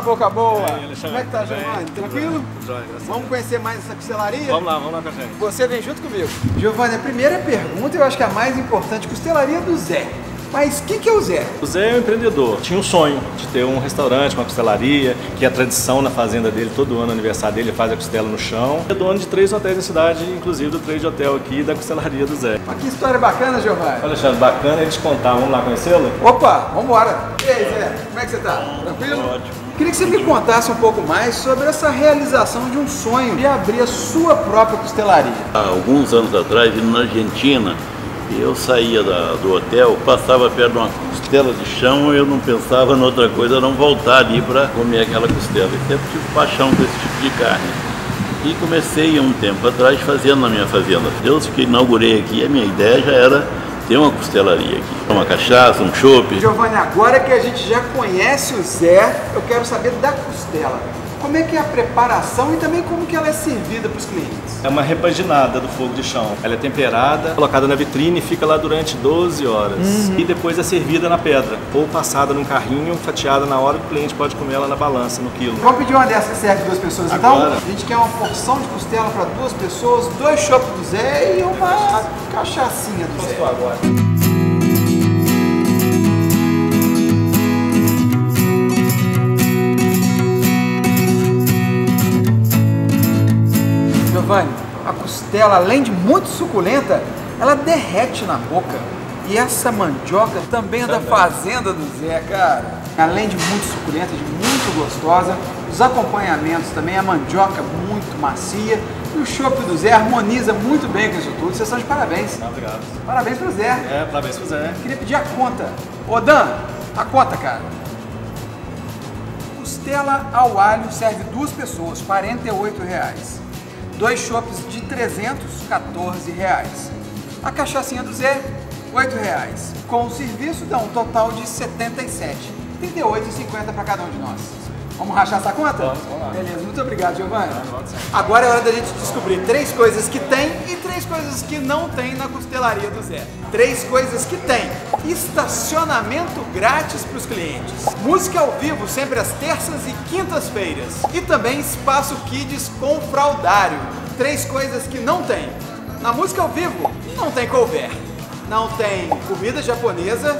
Boca Boa. Aí, Como é que tá? Giovanni? Tranquilo? Tudo jóia, graças a Vamos conhecer mais essa costelaria? Vamos lá, vamos lá com a gente. Você vem junto comigo. Giovanni, a primeira pergunta eu acho que é a mais importante. Costelaria do Zé. Mas quem que é o Zé? O Zé é um empreendedor. Tinha um sonho de ter um restaurante, uma costelaria, que é a tradição na fazenda dele, todo ano, aniversário dele, ele faz a costela no chão. É dono de três hotéis na cidade, inclusive do trade hotel aqui da costelaria do Zé. Mas que história bacana, Giovanni. Alexandre, bacana ele te contar. Vamos lá conhecê-lo? Opa, vambora. E aí, Zé, como é que você tá? Tranquilo? Ótimo. Queria que você me contasse um pouco mais sobre essa realização de um sonho de abrir a sua própria costelaria. Há alguns anos atrás, indo na Argentina, eu saía da- do hotel, passava perto de uma costela de chão e eu não pensava em outra coisa, não voltar ali para comer aquela costela. E sempre tive paixão por esse tipo de carne. E comecei um tempo atrás fazendo na minha fazenda. Desde que inaugurei aqui, a minha ideia já era ter uma costelaria aqui. Uma cachaça, um chopp. Giovanni, agora que a gente já conhece o Zé, eu quero saber da costela. Como é que é a preparação e também como que ela é servida para os clientes? É uma repaginada do fogo de chão. Ela é temperada, colocada na vitrine e fica lá durante 12 horas. E depois é servida na pedra, ou passada num carrinho, fatiada na hora que o cliente pode comer ela na balança, no quilo. Vamos pedir uma dessas que serve duas pessoas então? Agora. A gente quer uma porção de costela para duas pessoas, dois chopps do Zé e uma cachaçinha do Zé. agora. A costela, além de muito suculenta, ela derrete na boca. E essa mandioca também é da fazenda do Zé, cara. Além de muito suculenta, de muito gostosa, os acompanhamentos também, a mandioca muito macia. E o chopp do Zé harmoniza muito bem com isso tudo. Vocês estão de parabéns. Obrigado. Parabéns pro Zé. É, parabéns pro Zé. Queria pedir a conta. Ô Dan, a conta, cara. Costela ao alho serve duas pessoas, 48 reais. Dois chopps de 314 reais. A cachaçinha do Zé, 8 reais. Com o serviço dá um total de 77. R$ 38,50 para cada um de nós. Vamos rachar essa conta? Vamos, vamos lá. Beleza, muito obrigado, Giovanni. Agora é hora da gente descobrir três coisas que tem e três coisas que não tem na costelaria do Zé. Três coisas que tem: estacionamento grátis para os clientes, música ao vivo sempre às terças e quintas-feiras e também espaço kids com fraldário. Três coisas que não tem. Na música ao vivo não tem cover, não tem comida japonesa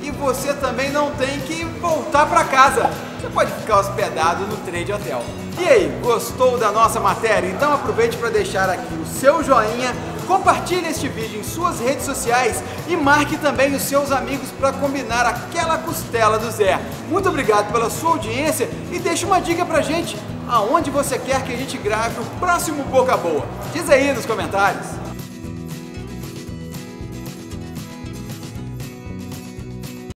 e você também não tem que voltar para casa. Você pode ficar hospedado no Trade Hotel. E aí, gostou da nossa matéria? Então aproveite para deixar aqui o seu joinha, compartilhe este vídeo em suas redes sociais e marque também os seus amigos para combinar aquela costela do Zé. Muito obrigado pela sua audiência e deixe uma dica pra gente aonde você quer que a gente grave o próximo Boca Boa. Diz aí nos comentários.